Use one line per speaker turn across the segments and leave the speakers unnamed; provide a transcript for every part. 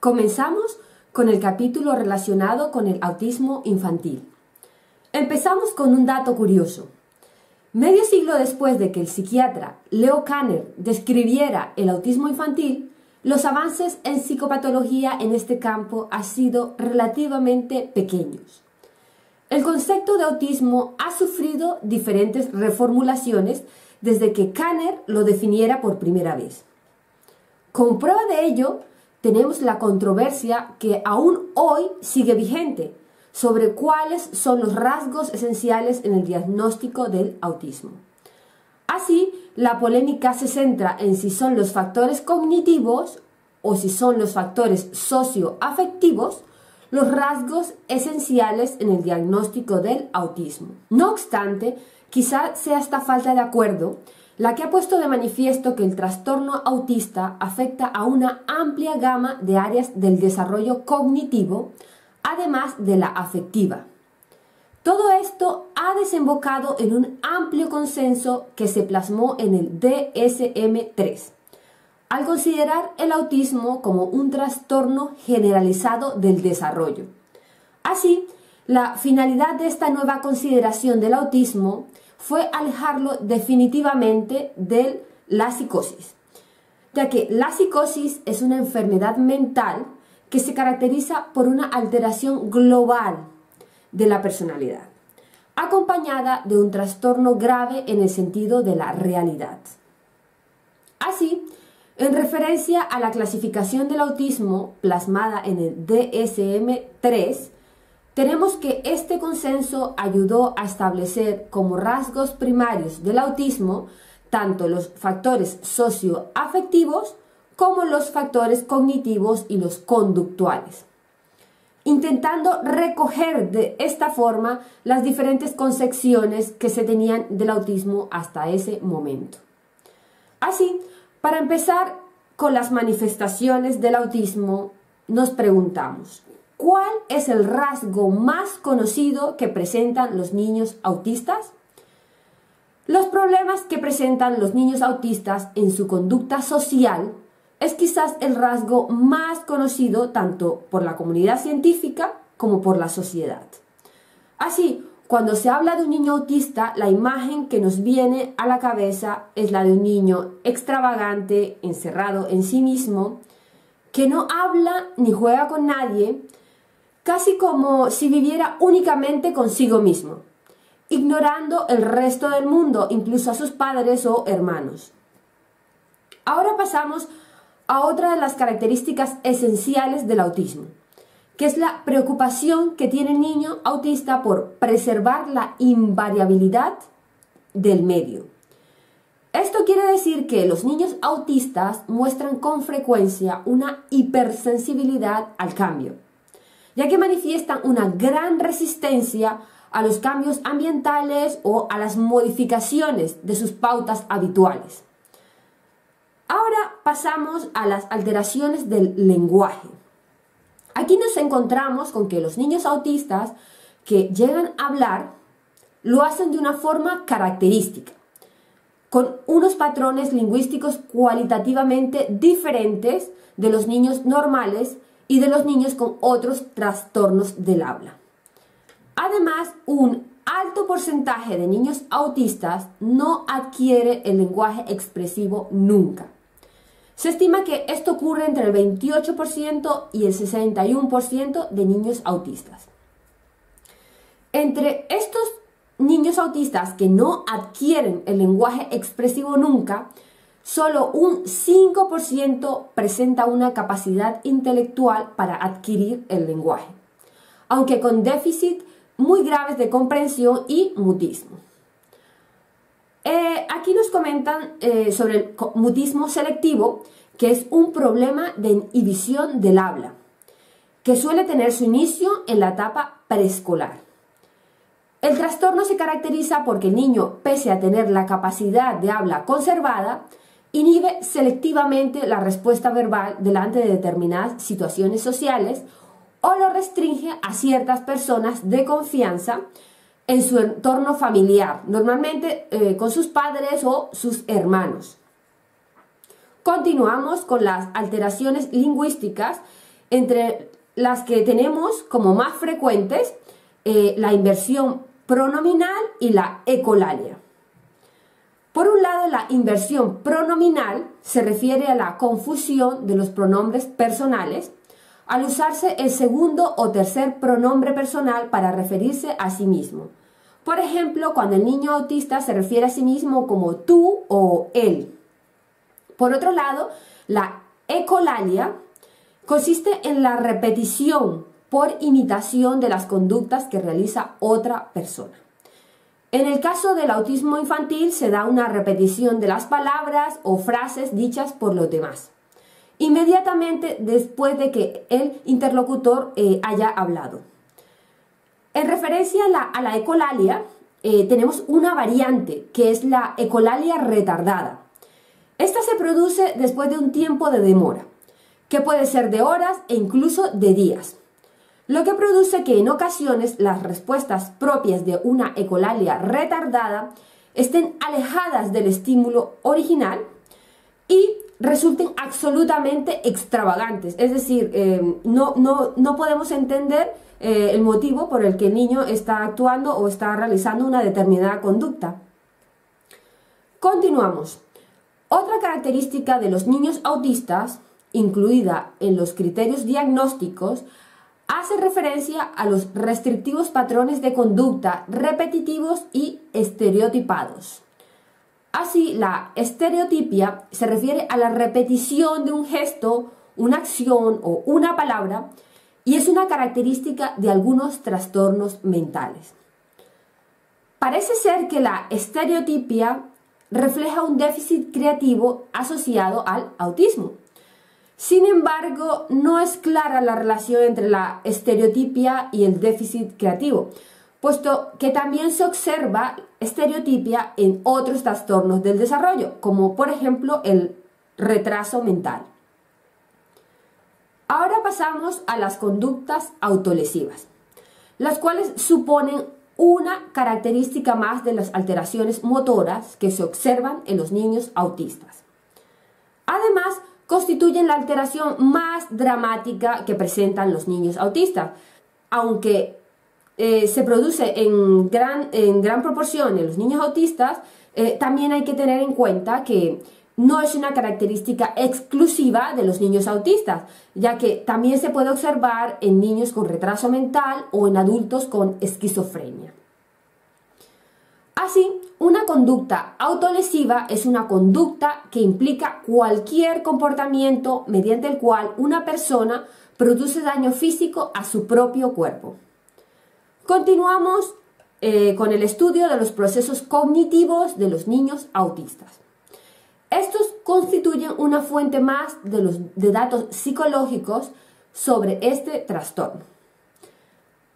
Comenzamos con el capítulo relacionado con el autismo infantil. Empezamos con un dato curioso. Medio siglo después de que el psiquiatra Leo Kanner describiera el autismo infantil, los avances en psicopatología en este campo han sido relativamente pequeños. El concepto de autismo ha sufrido diferentes reformulaciones desde que Kanner lo definiera por primera vez. Con prueba de ello, tenemos la controversia que aún hoy sigue vigente sobre cuáles son los rasgos esenciales en el diagnóstico del autismo. Así, la polémica se centra en si son los factores cognitivos o si son los factores socioafectivos los rasgos esenciales en el diagnóstico del autismo. No obstante, quizá sea esta falta de acuerdo la que ha puesto de manifiesto que el trastorno autista afecta a una amplia gama de áreas del desarrollo cognitivo, además de la afectiva. Todo esto ha desembocado en un amplio consenso que se plasmó en el DSM-3, al considerar el autismo como un trastorno generalizado del desarrollo. Así, la finalidad de esta nueva consideración del autismo fue alejarlo definitivamente de la psicosis, ya que la psicosis es una enfermedad mental que se caracteriza por una alteración global de la personalidad, acompañada de un trastorno grave en el sentido de la realidad. Así, en referencia a la clasificación del autismo plasmada en el DSM-3, tenemos que este consenso ayudó a establecer como rasgos primarios del autismo tanto los factores socioafectivos como los factores cognitivos y los conductuales, intentando recoger de esta forma las diferentes concepciones que se tenían del autismo hasta ese momento. Así, para empezar con las manifestaciones del autismo, nos preguntamos, ¿Cuál es el rasgo más conocido que presentan los niños autistas? Los problemas que presentan los niños autistas en su conducta social es quizás el rasgo más conocido tanto por la comunidad científica como por la sociedad. Así, cuando se habla de un niño autista, la imagen que nos viene a la cabeza es la de un niño extravagante, encerrado en sí mismo, que no habla ni juega con nadie, casi como si viviera únicamente consigo mismo, ignorando el resto del mundo, incluso a sus padres o hermanos. Ahora pasamos a otra de las características esenciales del autismo, que es la preocupación que tiene el niño autista por preservar la invariabilidad del medio. Esto quiere decir que los niños autistas muestran con frecuencia una hipersensibilidad al cambio ya que manifiestan una gran resistencia a los cambios ambientales o a las modificaciones de sus pautas habituales. Ahora pasamos a las alteraciones del lenguaje. Aquí nos encontramos con que los niños autistas que llegan a hablar lo hacen de una forma característica, con unos patrones lingüísticos cualitativamente diferentes de los niños normales y de los niños con otros trastornos del habla. Además, un alto porcentaje de niños autistas no adquiere el lenguaje expresivo nunca. Se estima que esto ocurre entre el 28% y el 61% de niños autistas. Entre estos niños autistas que no adquieren el lenguaje expresivo nunca, solo un 5% presenta una capacidad intelectual para adquirir el lenguaje, aunque con déficit muy graves de comprensión y mutismo. Eh, aquí nos comentan eh, sobre el mutismo selectivo, que es un problema de inhibición del habla, que suele tener su inicio en la etapa preescolar. El trastorno se caracteriza porque el niño, pese a tener la capacidad de habla conservada, inhibe selectivamente la respuesta verbal delante de determinadas situaciones sociales o lo restringe a ciertas personas de confianza en su entorno familiar, normalmente eh, con sus padres o sus hermanos. Continuamos con las alteraciones lingüísticas entre las que tenemos como más frecuentes eh, la inversión pronominal y la ecolalia. Por un lado, la inversión pronominal se refiere a la confusión de los pronombres personales al usarse el segundo o tercer pronombre personal para referirse a sí mismo. Por ejemplo, cuando el niño autista se refiere a sí mismo como tú o él. Por otro lado, la ecolalia consiste en la repetición por imitación de las conductas que realiza otra persona. En el caso del autismo infantil se da una repetición de las palabras o frases dichas por los demás, inmediatamente después de que el interlocutor eh, haya hablado. En referencia a la, ecolalia, eh, tenemos una variante que es la ecolalia retardada. Esta se produce después de un tiempo de demora, que puede ser de horas e incluso de días lo que produce que en ocasiones las respuestas propias de una ecolalia retardada estén alejadas del estímulo original y resulten absolutamente extravagantes. Es decir, eh, no, no, podemos entender eh, el motivo por el que el niño está actuando o está realizando una determinada conducta. Continuamos. Otra característica de los niños autistas, incluida en los criterios diagnósticos, hace referencia a los restrictivos patrones de conducta repetitivos y estereotipados. Así, la estereotipia se refiere a la repetición de un gesto, una acción o una palabra y es una característica de algunos trastornos mentales. Parece ser que la estereotipia refleja un déficit creativo asociado al autismo. Sin embargo, no es clara la relación entre la estereotipia y el déficit creativo, puesto que también se observa estereotipia en otros trastornos del desarrollo, como por ejemplo el retraso mental. Ahora pasamos a las conductas autolesivas, las cuales suponen una característica más de las alteraciones motoras que se observan en los niños autistas. Además, constituyen la alteración más dramática que presentan los niños autistas. Aunque eh, se produce en gran, en gran proporción en los niños autistas, eh, también hay que tener en cuenta que no es una característica exclusiva de los niños autistas, ya que también se puede observar en niños con retraso mental o en adultos con esquizofrenia. Así, una conducta autolesiva es una conducta que implica cualquier comportamiento mediante el cual una persona produce daño físico a su propio cuerpo. Continuamos eh, con el estudio de los procesos cognitivos de los niños autistas. Estos constituyen una fuente más de datos psicológicos sobre este trastorno.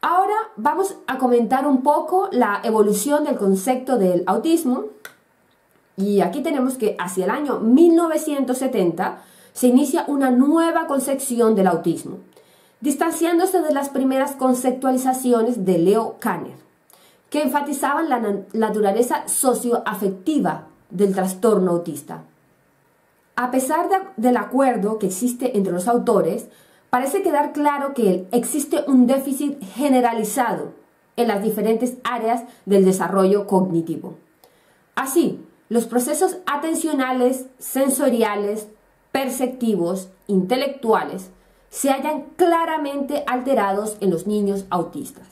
Ahora vamos a comentar un poco la evolución del concepto del autismo. Y aquí tenemos que hacia el año 1970 se inicia una nueva concepción del autismo, distanciándose de las primeras conceptualizaciones de Leo Kanner, que enfatizaban la naturaleza socioafectiva del trastorno autista. A pesar del acuerdo que existe entre los autores, parece quedar claro que existe un déficit generalizado en las diferentes áreas del desarrollo cognitivo. Así, los procesos atencionales, sensoriales, perceptivos, intelectuales, se hallan claramente alterados en los niños autistas.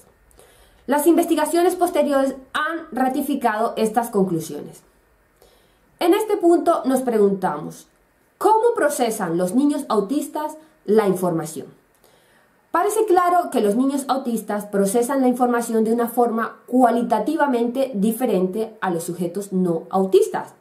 Las investigaciones posteriores han ratificado estas conclusiones. En este punto nos preguntamos, ¿cómo procesan los niños autistas la información. Parece claro que los niños autistas procesan la información de una forma cualitativamente diferente a los sujetos no autistas.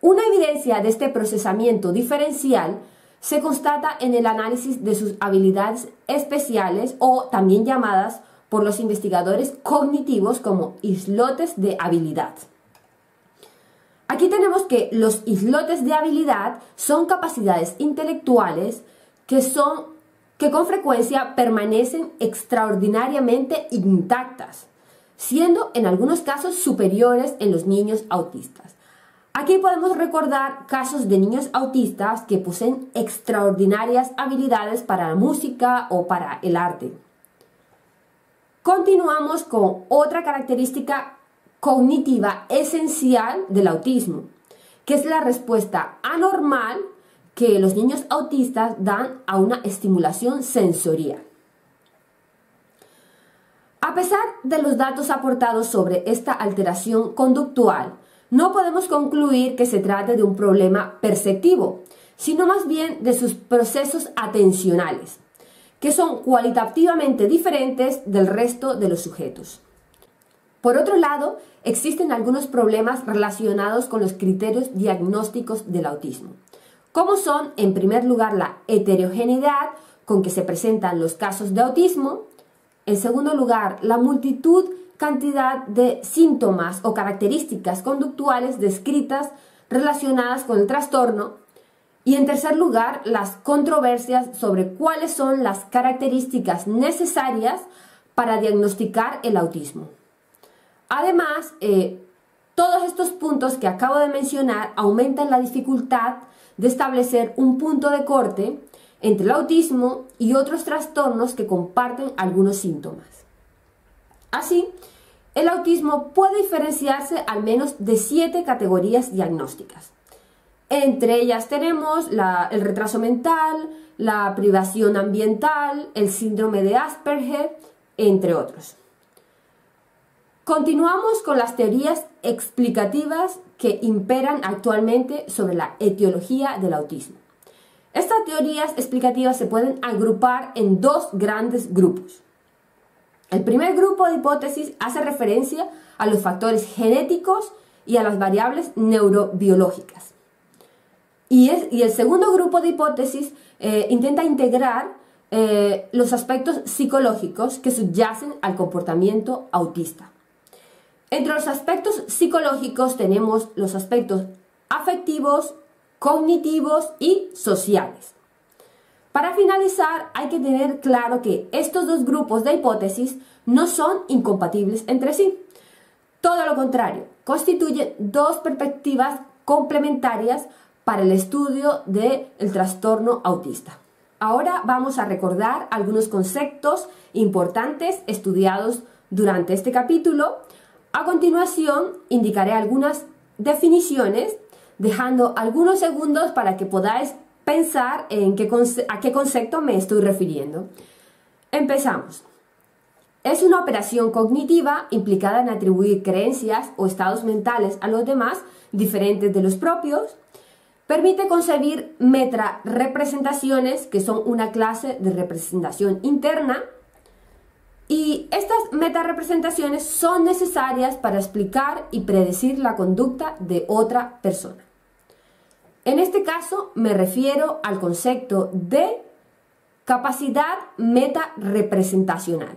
Una evidencia de este procesamiento diferencial se constata en el análisis de sus habilidades especiales o también llamadas por los investigadores cognitivos como islotes de habilidad. Aquí tenemos que los islotes de habilidad son capacidades intelectuales que son que con frecuencia permanecen extraordinariamente intactas, siendo en algunos casos superiores en los niños autistas. Aquí podemos recordar casos de niños autistas que poseen extraordinarias habilidades para la música o para el arte. Continuamos con otra característica cognitiva esencial del autismo, que es la respuesta anormal que los niños autistas dan a una estimulación sensorial. A pesar de los datos aportados sobre esta alteración conductual, no podemos concluir que se trate de un problema perceptivo, sino más bien de sus procesos atencionales, que son cualitativamente diferentes del resto de los sujetos. Por otro lado, existen algunos problemas relacionados con los criterios diagnósticos del autismo, como son, en primer lugar, la heterogeneidad con que se presentan los casos de autismo, en segundo lugar, la multitud cantidad de síntomas o características conductuales descritas relacionadas con el trastorno. Y en tercer lugar, las controversias sobre cuáles son las características necesarias para diagnosticar el autismo. Además, eh, todos estos puntos que acabo de mencionar aumentan la dificultad de establecer un punto de corte entre el autismo y otros trastornos que comparten algunos síntomas. Así, el autismo puede diferenciarse al menos de siete categorías diagnósticas. Entre ellas tenemos el retraso mental, la privación ambiental, el síndrome de Asperger, entre otros. Continuamos con las teorías explicativas que imperan actualmente sobre la etiología del autismo. Estas teorías explicativas se pueden agrupar en dos grandes grupos. El primer grupo de hipótesis hace referencia a los factores genéticos y a las variables neurobiológicas. Y, el segundo grupo de hipótesis eh, intenta integrar eh, los aspectos psicológicos que subyacen al comportamiento autista. Entre los aspectos psicológicos tenemos los aspectos afectivos, cognitivos y sociales. Para finalizar, hay que tener claro que estos dos grupos de hipótesis no son incompatibles entre sí. Todo lo contrario, constituyen dos perspectivas complementarias para el estudio del trastorno autista. Ahora vamos a recordar algunos conceptos importantes estudiados durante este capítulo. A continuación, indicaré algunas definiciones, dejando algunos segundos para que podáis pensar en qué a qué concepto me estoy refiriendo. Empezamos. Es una operación cognitiva implicada en atribuir creencias o estados mentales a los demás diferentes de los propios. Permite concebir meta-representaciones, que son una clase de representación interna. Y estas meta-representaciones son necesarias para explicar y predecir la conducta de otra persona. En este caso me refiero al concepto de capacidad meta-representacional.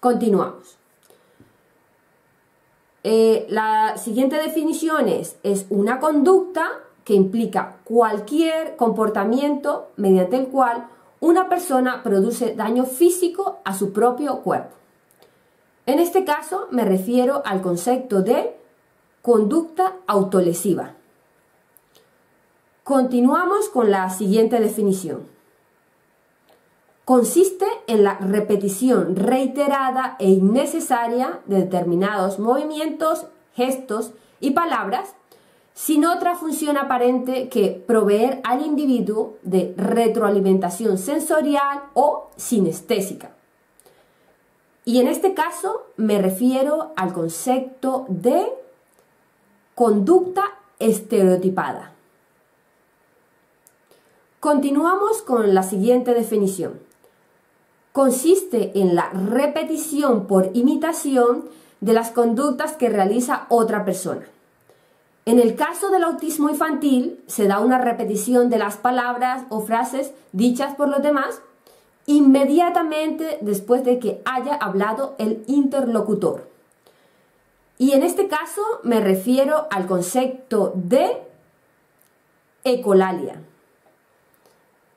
Continuamos. Eh, la siguiente definición es, es una conducta que implica cualquier comportamiento mediante el cual una persona produce daño físico a su propio cuerpo. En este caso me refiero al concepto de conducta autolesiva. Continuamos con la siguiente definición. Consiste en la repetición reiterada e innecesaria de determinados movimientos, gestos y palabras sin otra función aparente que proveer al individuo de retroalimentación sensorial o sinestésica. Y en este caso me refiero al concepto de conducta estereotipada. Continuamos con la siguiente definición. Consiste en la repetición por imitación de las conductas que realiza otra persona. En el caso del autismo infantil, se da una repetición de las palabras o frases dichas por los demás inmediatamente después de que haya hablado el interlocutor. Y en este caso me refiero al concepto de ecolalia.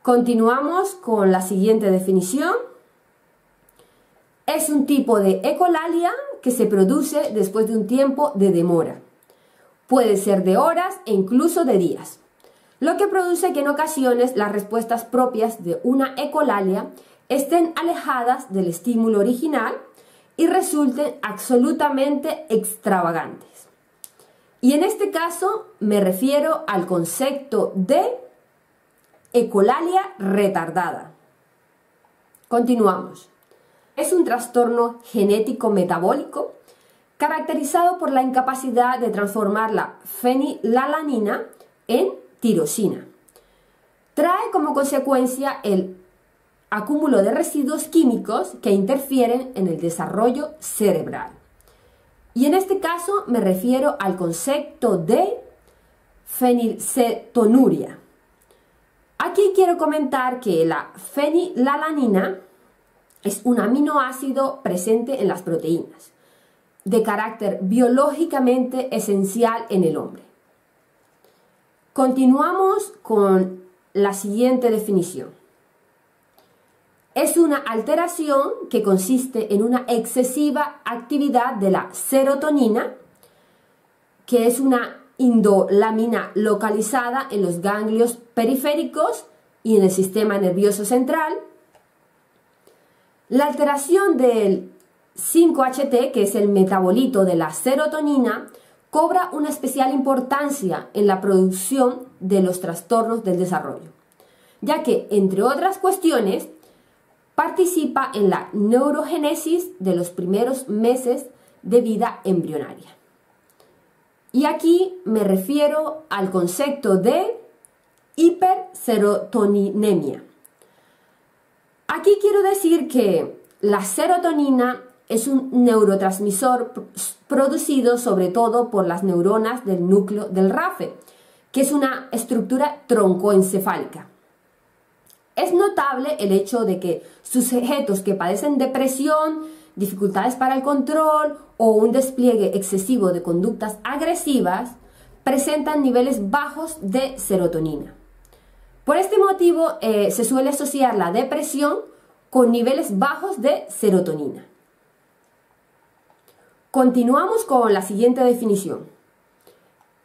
Continuamos con la siguiente definición. Es un tipo de ecolalia que se produce después de un tiempo de demora. Puede ser de horas e incluso de días, lo que produce que en ocasiones las respuestas propias de una ecolalia estén alejadas del estímulo original y resulten absolutamente extravagantes. Y en este caso me refiero al concepto de ecolalia retardada. Continuamos. Es un trastorno genético metabólico caracterizado por la incapacidad de transformar la fenilalanina en tirosina. Trae como consecuencia el acúmulo de residuos químicos que interfieren en el desarrollo cerebral. Y en este caso me refiero al concepto de fenilcetonuria. Aquí quiero comentar que la fenilalanina es un aminoácido presente en las proteínas, de carácter biológicamente esencial en el hombre. Continuamos con la siguiente definición. Es una alteración que consiste en una excesiva actividad de la serotonina, que es una indolamina localizada en los ganglios periféricos y en el sistema nervioso central. La alteración del 5-HT, que es el metabolito de la serotonina, cobra una especial importancia en la producción de los trastornos del desarrollo, ya que, entre otras cuestiones, participa en la neurogénesis de los primeros meses de vida embrionaria. Y aquí me refiero al concepto de hiperserotoninemia. Aquí quiero decir que la serotonina es un neurotransmisor producido sobre todo por las neuronas del núcleo del RAFE, que es una estructura troncoencefálica. Es notable el hecho de que sujetos que padecen depresión, dificultades para el control o un despliegue excesivo de conductas agresivas presentan niveles bajos de serotonina. Por este motivo eh, se suele asociar la depresión con niveles bajos de serotonina. Continuamos con la siguiente definición.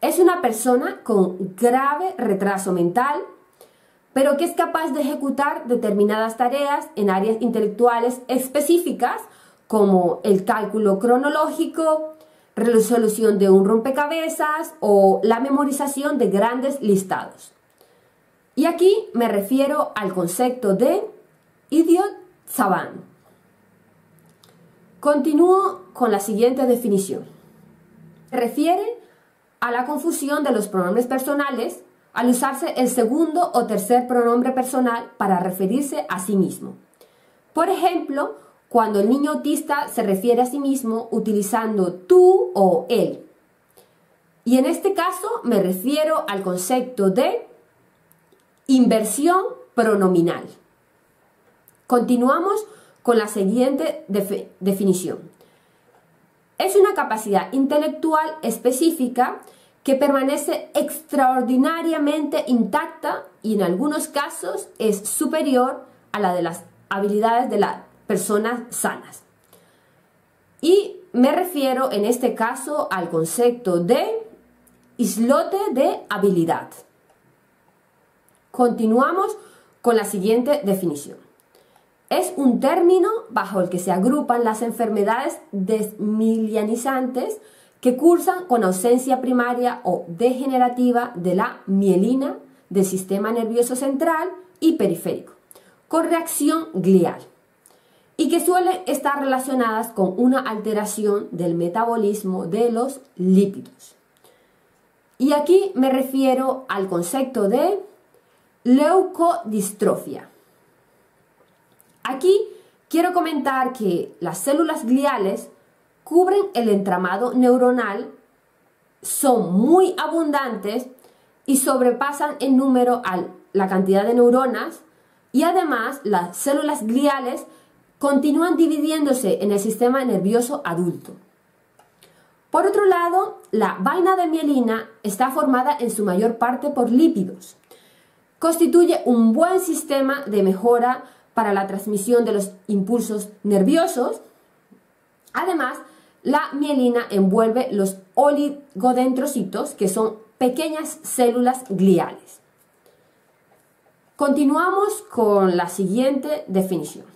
Es una persona con grave retraso mental, pero que es capaz de ejecutar determinadas tareas en áreas intelectuales específicas como el cálculo cronológico, resolución de un rompecabezas o la memorización de grandes listados. Y aquí me refiero al concepto de idiot savant. Continúo con la siguiente definición. Refiere a la confusión de los pronombres personales al usarse el segundo o tercer pronombre personal para referirse a sí mismo. Por ejemplo, cuando el niño autista se refiere a sí mismo utilizando tú o él. Y en este caso me refiero al concepto de inversión pronominal. Continuamos con la siguiente definición. Es una capacidad intelectual específica que permanece extraordinariamente intacta y en algunos casos es superior a la de las habilidades de las personas sanas. Y me refiero en este caso al concepto de islote de habilidad. Continuamos con la siguiente definición. Es un término bajo el que se agrupan las enfermedades desmilianizantes que cursan con ausencia primaria o degenerativa de la mielina del sistema nervioso central y periférico, con reacción glial, y que suelen estar relacionadas con una alteración del metabolismo de los lípidos. Y aquí me refiero al concepto de leucodistrofia. Aquí quiero comentar que las células gliales cubren el entramado neuronal, son muy abundantes y sobrepasan en número a la cantidad de neuronas y además las células gliales continúan dividiéndose en el sistema nervioso adulto. Por otro lado, la vaina de mielina está formada en su mayor parte por lípidos. Constituye un buen sistema de mejora para la transmisión de los impulsos nerviosos. Además, la mielina envuelve los oligodendrocitos, que son pequeñas células gliales. Continuamos con la siguiente definición.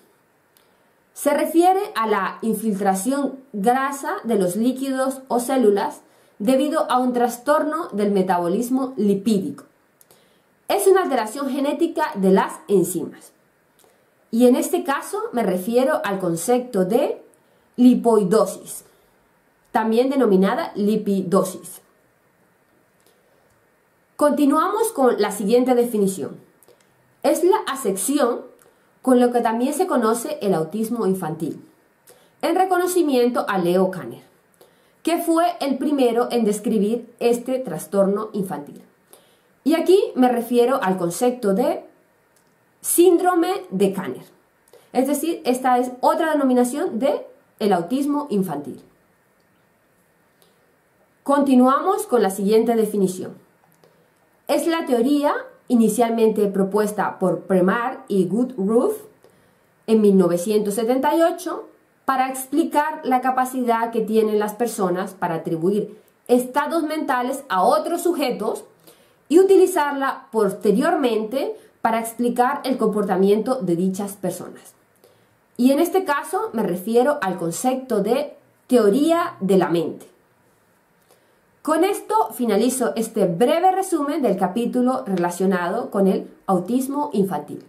Se refiere a la infiltración grasa de los líquidos o células debido a un trastorno del metabolismo lipídico. Es una alteración genética de las enzimas. Y en este caso me refiero al concepto de lipoidosis, también denominada lipidosis. Continuamos con la siguiente definición. Es la asección con lo que también se conoce el autismo infantil, en reconocimiento a Leo Kanner, que fue el primero en describir este trastorno infantil. Y aquí me refiero al concepto de síndrome de Kanner. Es decir, esta es otra denominación de el autismo infantil. Continuamos con la siguiente definición. Es la teoría inicialmente propuesta por Premar y Goodroof en 1978 para explicar la capacidad que tienen las personas para atribuir estados mentales a otros sujetos y utilizarla posteriormente para explicar el comportamiento de dichas personas. Y en este caso me refiero al concepto de teoría de la mente. Con esto finalizo este breve resumen del capítulo relacionado con el autismo infantil.